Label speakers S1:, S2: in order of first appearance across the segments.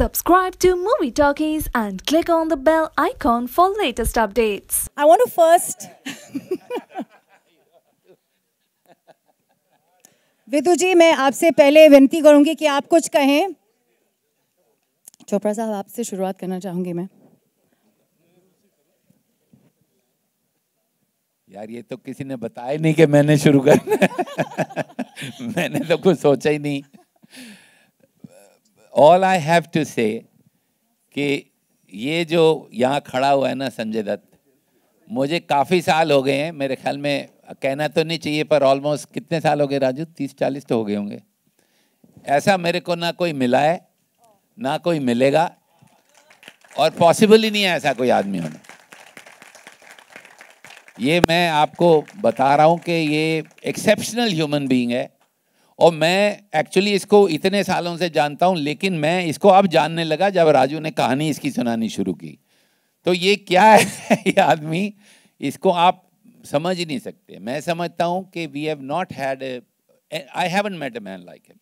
S1: Subscribe to Movie Talkies and click on the bell icon for latest updates.
S2: I want to first. विदु जी मैं आपसे पहले विनती करूँगी कि आप कुछ कहें चोपड़ा साहब आपसे शुरुआत करना चाहूँगी मैं
S3: यार ये तो किसी ने बताया नहीं कि मैंने शुरू करना मैंने तो कुछ सोचा ही नहीं ऑल आई हैव टू से कि ये जो यहाँ खड़ा हुआ है ना संजय दत्त, मुझे काफ़ी साल हो गए हैं। मेरे ख्याल में कहना तो नहीं चाहिए, पर ऑलमोस्ट कितने साल हो गए राजू? तीस, चालीस तो हो गए होंगे। ऐसा मेरे को ना कोई मिला है, ना कोई मिलेगा, और पॉसिबल ही नहीं है ऐसा कोई आदमी होना। ये मैं आपको बता रहा हूँ कि ये एक्सेप्शनल ह्यूमन बीइंग है। और मैं एक्चुअली इसको इतने सालों से जानता हूँ, लेकिन मैं इसको अब जानने लगा जब राजू ने कहानी इसकी सुनानी शुरू की। तो ये क्या है? ये आदमी, इसको आप समझ ही नहीं सकते। मैं समझता हूँ कि we have not had I haven met a man like him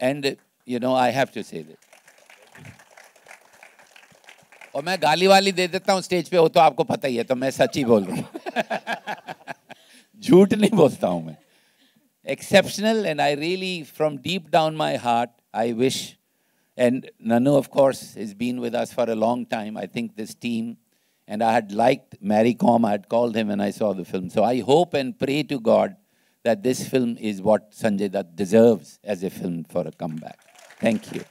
S3: and you know I have to say this और मैं गाली वाली दे देता हूँ स्टेज पे हो तो आपको पता ही है तो मैं सच ही बोल रहा हूँ झूठ नहीं बोलता हूँ मैं। Exceptional and I really from deep down my heart I wish and Nanu of course has been with us for a long time. I think this team and I had liked Mary Com I had called him when I saw the film. So I hope and pray to God that this film is what Sanjay Dutt deserves as a film for a comeback. Thank you